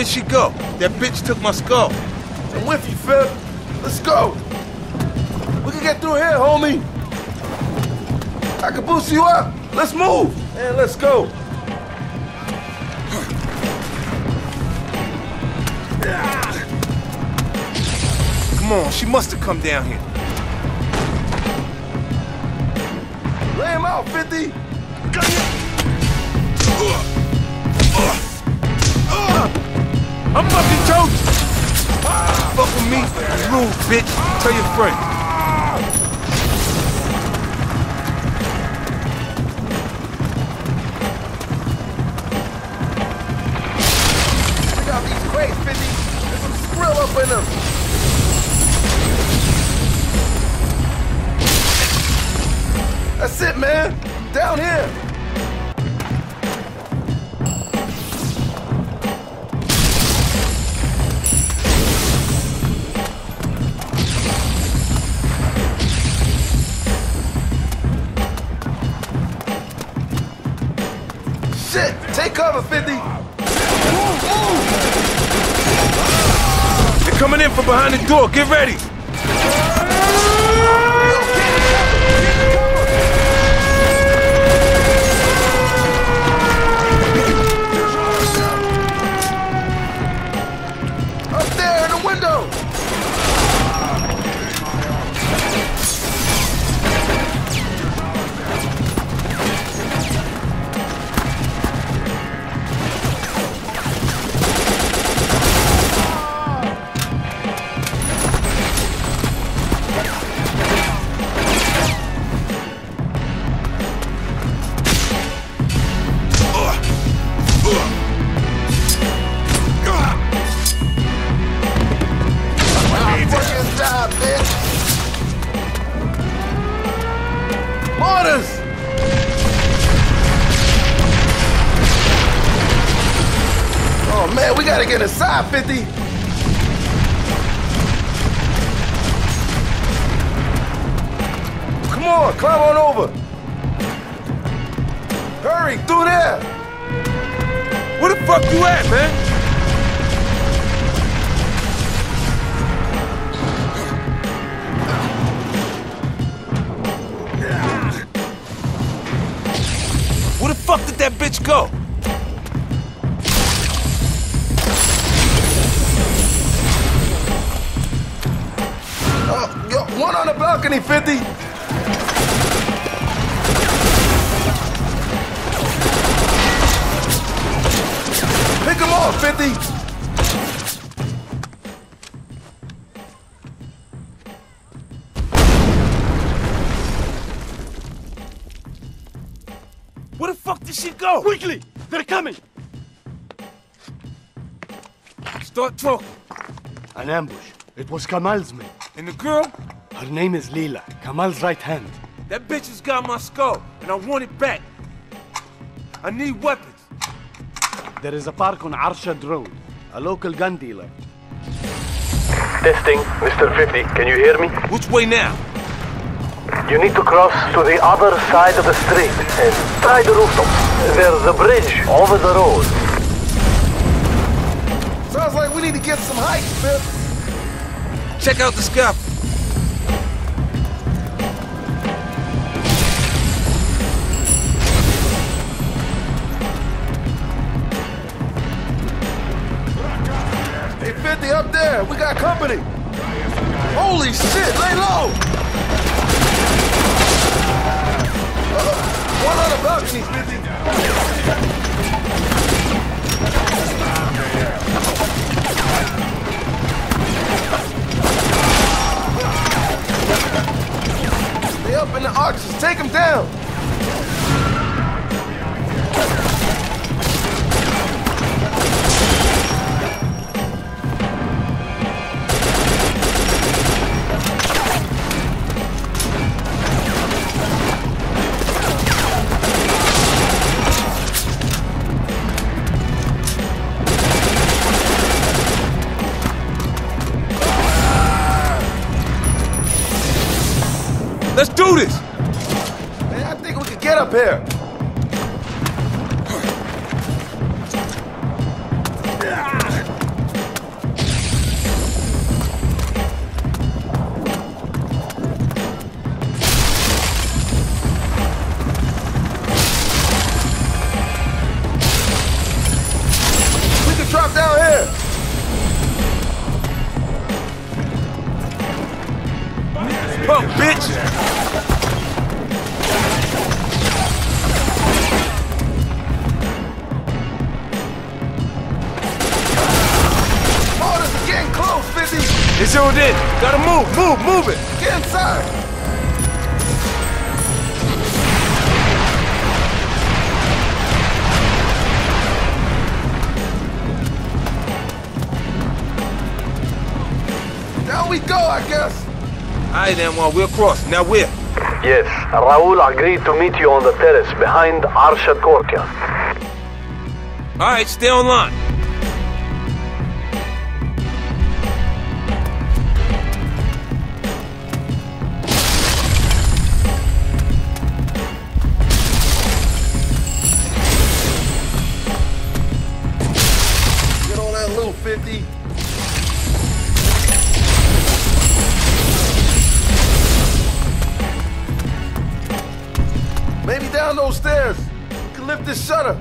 Where'd she go? That bitch took my skull. I'm with you, Phil. Let's go. We can get through here, homie. I can boost you up. Let's move. And let's go. Come on, she must have come down here. Lay him out, 50. I'm fucking toast! Fuck with me, you rude bitch. Tell your friend. Check out these crates, 50. There's some skrill up in them. That's it, man. Down here. Cover, 50! Move, move! They're coming in from behind the door. Get ready. Up there in the window! Man, we gotta get inside, 50! Come on, climb on over! Hurry, through there! Where the fuck you at, man? Where the fuck did that bitch go? One on the balcony, 50! Pick him off, 50! Where the fuck did she go? Quickly! They're coming! Start talking. An ambush. It was Kamal's men. And the girl? Her name is Leela, Kamal's right hand. That bitch has got my skull, and I want it back. I need weapons. There is a park on Arshad Road. A local gun dealer. Testing, Mr. 50, can you hear me? Which way now? You need to cross to the other side of the street and try the rooftop. There's a bridge over the road. Sounds like we need to get some height, Fifth. Check out the scaffold. There. We got company. Holy shit, lay low. Uh, one on the balcony, 50. They up in the arches. Take them down. Let's do this! Man, I think we could get up here. up, bitch! It sure did. Gotta move, move, move it. Get inside. Down we go, I guess. All right, then, well, we'll cross. Now where? Yes, Raul agreed to meet you on the terrace behind Arshad Courtyard. All right, stay online. Get on that loot, 50. Down those stairs. We can lift this shutter.